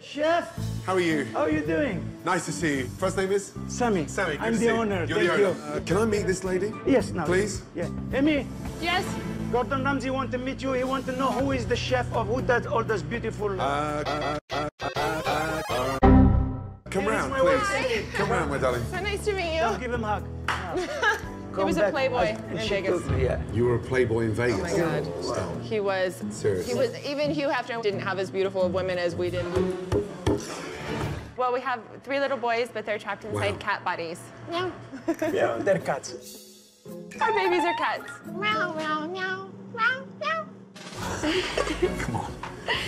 Chef, How are you? how are you doing? Nice to see you. First name is? Samy. Samy, good I'm to the see you. owner. You're Thank the you. Uh, can I meet this lady? Yes, now. Please? Yeah. Amy, Yes. Gordon Ramsay want to meet you. He want to know who is the chef of who does all this beautiful. Uh, come Here is round, please. Come round, my darling. So nice to meet I'll you. give him a hug. He was a playboy in Vegas. me, yeah. You were a playboy in Vegas. Oh my God. Wow. He was. Seriously. He was. Even Hugh Hefner didn't have as beautiful of women as we did. Well, we have three little boys, but they're trapped inside Wow. cat bodies. Meow. Yeah, they're cats. Our babies are cats. Meow, meow, meow, meow, meow. Come on.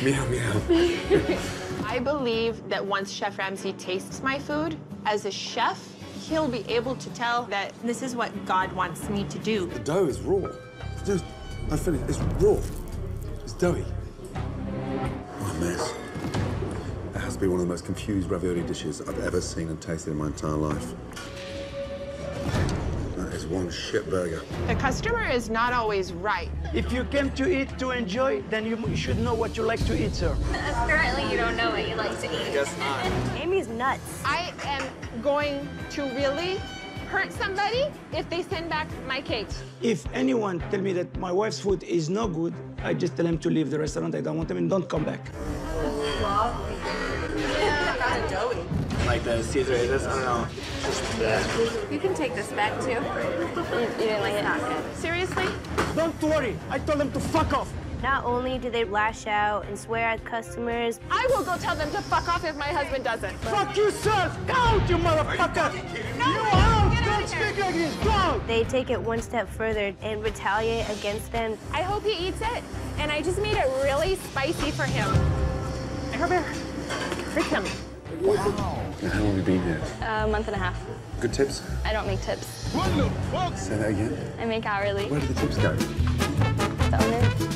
Meow, meow. I believe that once Chef Ramsay tastes my food, as a chef, he'll be able to tell that this is what God wants me to do. The dough is raw. I feel it. It's raw. It's doughy. A mess. That has to be one of the most confused ravioli dishes I've ever seen and tasted in my entire life. That is one shit burger. The customer is not always right. If you came to eat to enjoy, then you, you should know what you like to eat, sir. Apparently, you don't know what you like to eat. Guess not. Amy's nuts. I am going to really hurt somebody if they send back my cake. If anyone tell me that my wife's food is no good, I just tell them to leave the restaurant. I don't want them and don't come back. Like the Caesar is. I don't know. Just that. You can take this back too. You, you didn't like it? Seriously? Don't worry. I told them to fuck off. Not only do they lash out and swear at customers, I will go tell them to fuck off if my husband doesn't. Fuck yourself! Go out, you motherfucker! No, you wait, out! get out Don't of speak like this! Go they take it one step further and retaliate against them. I hope he eats it, and I just made it really spicy for him. I hope it And how long have you been here? A month and a half. Good tips? I don't make tips. Say that again. I make hourly. Where do the tips go? The owner.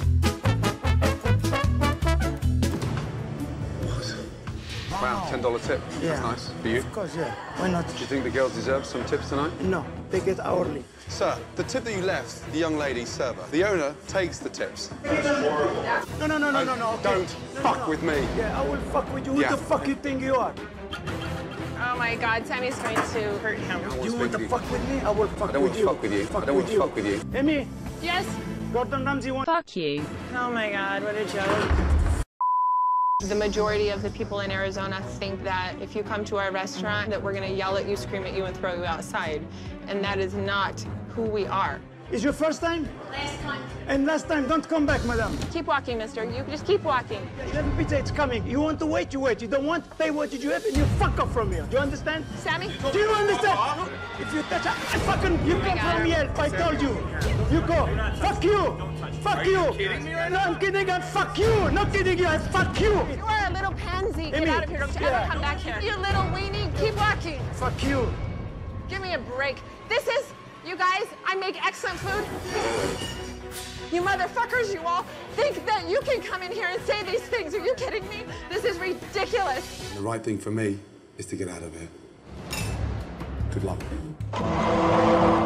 Wow, $10 tip. Yeah. That's nice. For you? Of course, yeah. Why not? Do you think the girls deserve some tips tonight? No, they get hourly. Sir, the tip that you left the young lady server, the owner takes the tips. No, no, no, no, no, no. okay. Don't No, fuck no. with me. Yeah, I will fuck with you. Who the fuck you think you are? Oh my God, Samy's going to hurt him. Do you want to fuck with me? I will fuck with I don't want to you. fuck with you. I don't want to fuck with you. Amy, Yes? Gordon Ramsay want. Fuck you. Oh my God, what a joke. The majority of the people in Arizona think that if you come to our restaurant, that we're gonna yell at you, scream at you, and throw you outside. And that is not who we are. Is your first time? Last time. And last time, don't come back, madam. Keep walking, mister. You just keep walking. 11 pizza, it's coming. You want to wait, you wait. You don't want, pay what did you have, and you fuck off from here. Do you understand? Samy? Do you understand? If you touch, I fucking, you oh come God. from Yelp. I told you. You go. Fuck you. Fuck you. No, I'm kidding. I'm fuck you. Not kidding you. I fuck you. You are a little pansy. Get out of here. Don't you yeah. ever come back here. You little weenie. Keep walking. Fuck you. Give me a break. This is, you guys, I make excellent food. You motherfuckers, you all think that you can come in here and say these things. Are you kidding me? This is ridiculous. The right thing for me is to get out of here. Good luck.